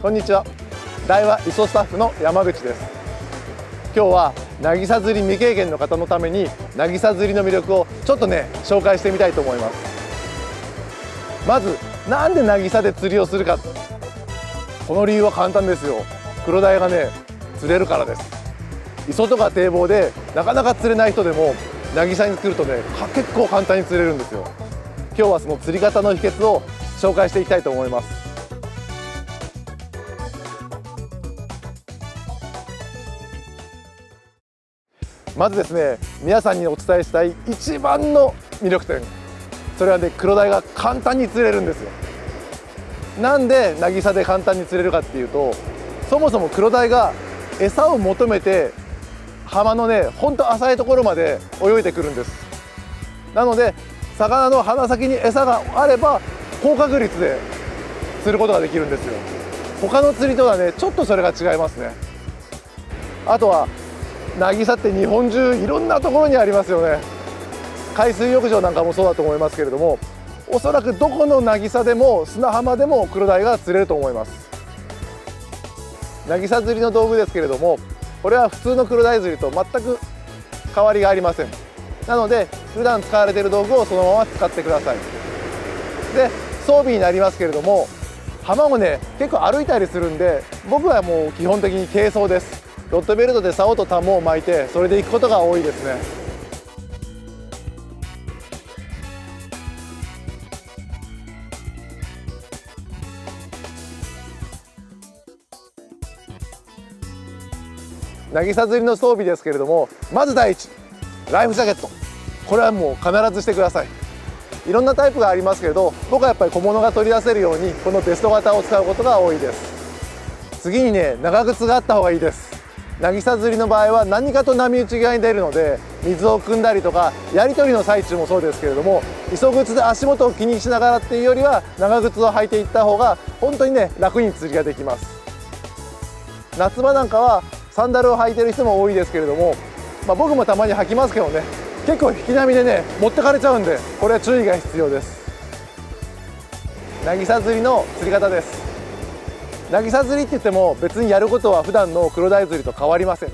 こんにちは。大和磯スタッフの山口です。今日は渚釣り未経験の方のために渚釣りの魅力をちょっとね紹介してみたいと思います。まずなんで渚で釣りをするか。この理由は簡単ですよ。黒鯛がね釣れるからです。磯とか堤防でなかなか釣れない人でも渚に来るとね結構簡単に釣れるんですよ。今日はその釣り方の秘訣を紹介していきたいと思います。まずですね皆さんにお伝えしたい一番の魅力点それはね黒鯛が簡単に釣れるんですよ。なんで渚で簡単に釣れるかっていうとそもそも黒鯛が餌を求めて浜のねほんと浅いところまで泳いでくるんです。なので魚の鼻先に餌があれば高確率で釣ることができるんですよ。他の釣りとはねちょっとそれが違いますね。あとは渚って日本中いろんなところにありますよね。海水浴場なんかもそうだと思いますけれどもおそらくどこの渚でも砂浜でもクロダイが釣れると思います。渚釣りの道具ですけれどもこれは普通のクロダイ釣りと全く変わりがありません。なので普段使われている道具をそのまま使ってください。で装備になりますけれども浜をね結構歩いたりするんで僕はもう基本的に軽装です。ロットベルトで竿とタモを巻いてそれで行くことが多いですね。渚釣りの装備ですけれどもまず第一ライフジャケット。これはもう必ずしてください。いろんなタイプがありますけれど僕はやっぱり小物が取り出せるようにこのベスト型を使うことが多いです。次にね長靴があった方がいいです。渚釣りの場合は何かと波打ち際に出るので水を汲んだりとかやり取りの最中もそうですけれども磯靴で足元を気にしながらっていうよりは長靴を履いていった方が本当にね楽に釣りができます。夏場なんかはサンダルを履いてる人も多いですけれども、まあ、僕もたまに履きますけどね結構引き波でね持ってかれちゃうんでこれは注意が必要です。渚釣りの釣り方です。渚釣りって言っても別にやることは普段の黒鯛釣りと変わりません。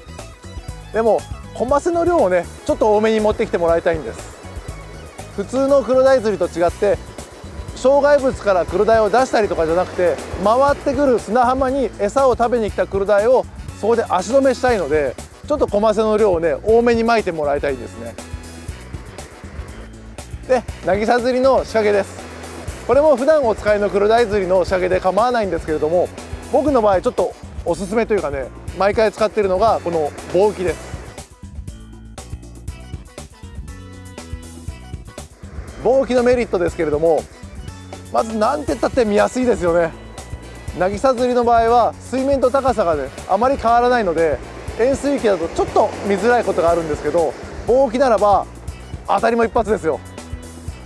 でもコマセの量をねちょっと多めに持ってきてもらいたいんです。普通の黒鯛釣りと違って障害物から黒鯛を出したりとかじゃなくて回ってくる砂浜に餌を食べに来た黒鯛をそこで足止めしたいのでちょっとコマセの量をね多めに巻いてもらいたいですね。で渚釣りの仕掛けです。これも普段お使いの黒鯛釣りの仕掛けで構わないんですけれども僕の場合ちょっとおすすめというかね毎回使っているのがこの棒浮きです。棒浮きのメリットですけれどもまず何て言ったって見やすいですよね。渚釣りの場合は水面と高さがねあまり変わらないので円錐池だとちょっと見づらいことがあるんですけど棒浮きならば当たりも一発ですよ。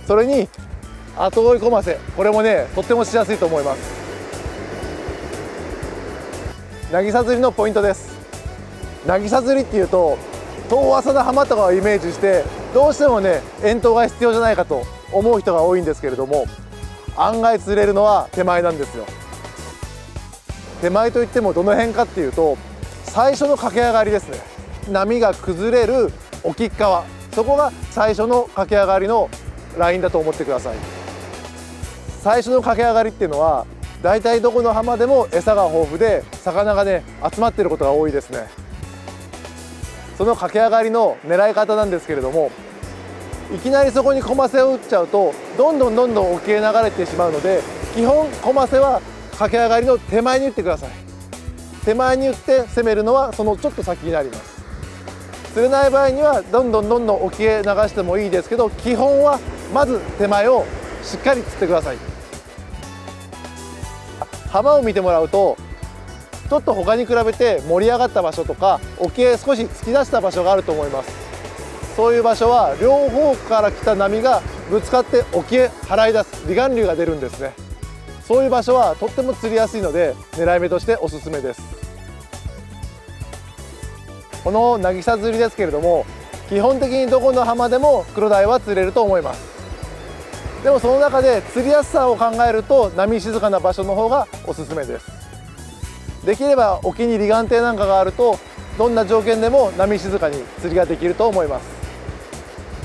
それに後追い込ませこれもねとってもしやすいと思います。渚釣りのポイントです。渚釣りっていうと遠浅な浜とかをイメージしてどうしてもね遠投が必要じゃないかと思う人が多いんですけれども案外釣れるのは手前なんですよ。手前といってもどの辺かっていうと最初の駆け上がりですね。波が崩れる沖側。そこが最初の駆け上がりのラインだと思ってください。最初の駆け上がりっていうのは大体どこの浜でも餌が豊富で魚がね集まっていることが多いですね。その駆け上がりの狙い方なんですけれどもいきなりそこにコマセを打っちゃうとどんどんどんどん沖へ流れてしまうので基本コマセは駆け上がりの手前に打ってください。手前に打って攻めるのはそのちょっと先になります。釣れない場合にはどんどんどんどん沖へ流してもいいですけど基本はまず手前をしっかり釣ってください。浜を見てもらうとちょっと他に比べて盛り上がった場所とか沖へ少し突き出した場所があると思います。そういう場所は両方から来た波がぶつかって沖へ払い出す離岸流が出るんですね。そういう場所はとっても釣りやすいので狙い目としておすすめです。この渚釣りですけれども基本的にどこの浜でも黒鯛は釣れると思います。でもその中で釣りやすさを考えると波静かな場所の方がおすすめです。できれば沖に離岸堤なんかがあるとどんな条件でも波静かに釣りができると思います。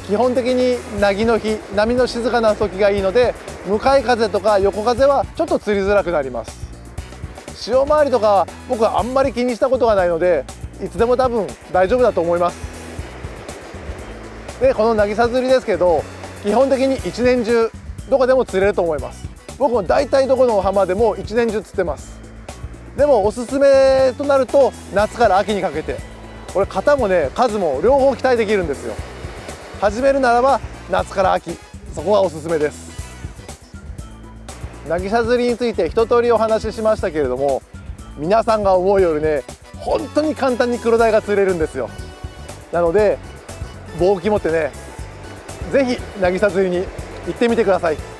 基本的に凪の日波の静かな時がいいので向かい風とか横風はちょっと釣りづらくなります。潮回りとか僕はあんまり気にしたことがないのでいつでも多分大丈夫だと思います。でこの渚釣りですけど基本的に一年中どこでも釣れると思います。僕も大体どこの浜でも一年中釣ってます。でもおすすめとなると夏から秋にかけて。これ型もね数も両方期待できるんですよ。始めるならば夏から秋。そこがおすすめです。渚釣りについて一通りお話ししましたけれども皆さんが思うよりね本当に簡単に黒鯛が釣れるんですよ。なので棒を持ってねぜひ渚釣りに行ってみてください。